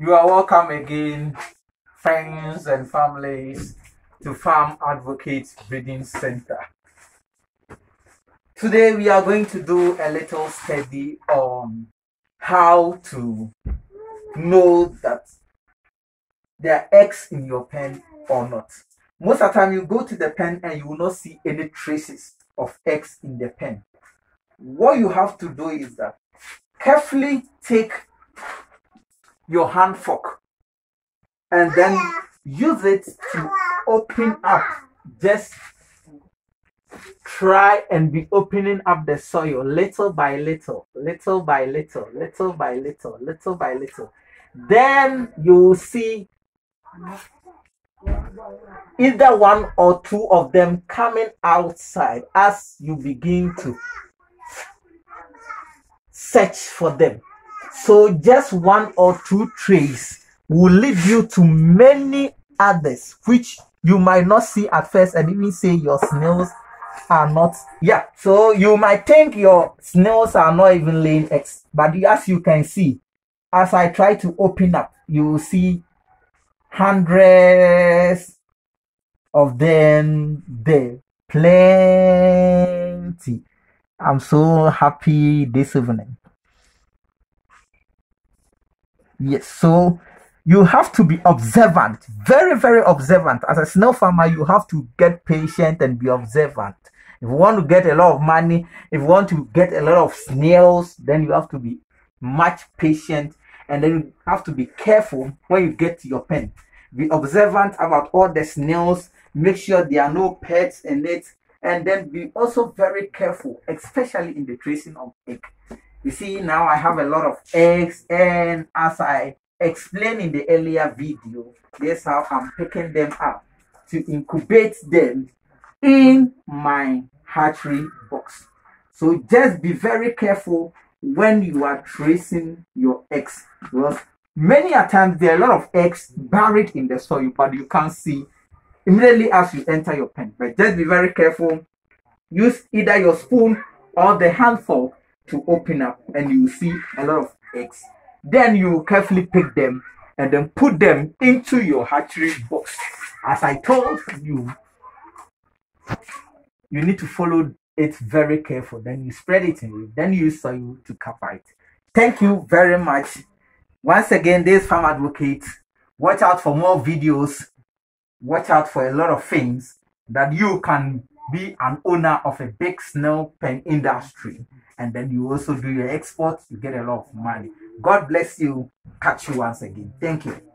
You are welcome again, friends and families, to Farm Advocates Breeding Center. Today we are going to do a little study on how to know that there are eggs in your pen or not. Most of the time you go to the pen and you will not see any traces of eggs in the pen. What you have to do is that carefully take your hand fork and then use it to open up. Just try and be opening up the soil little by little little by little little by little little by little. Then you will see either one or two of them coming outside as you begin to search for them so just one or two trays will lead you to many others which you might not see at first and even say your snails are not. Yeah so you might think your snails are not even laying eggs but as you can see as i try to open up you will see hundreds of them there. Plenty. I'm so happy this evening yes so you have to be observant very very observant. As a snail farmer you have to get patient and be observant. If you want to get a lot of money if you want to get a lot of snails then you have to be much patient and then you have to be careful when you get your pen. Be observant about all the snails make sure there are no pets in it and then be also very careful especially in the tracing of egg you see now i have a lot of eggs and as i explained in the earlier video this how i'm picking them up to incubate them in my hatchery box. So just be very careful when you are tracing your eggs because many a times there are a lot of eggs buried in the soil but you can't see immediately as you enter your pen. But just be very careful. Use either your spoon or the hand fork to open up and you see a lot of eggs. Then you carefully pick them and then put them into your hatchery box. As i told you you need to follow it very careful. Then you spread it in then you use soil to cover it. Thank you very much. Once again this farm advocate watch out for more videos. Watch out for a lot of things that you can be an owner of a big snail pen industry and then you also do your exports you get a lot of money. God bless you. Catch you once again. Thank you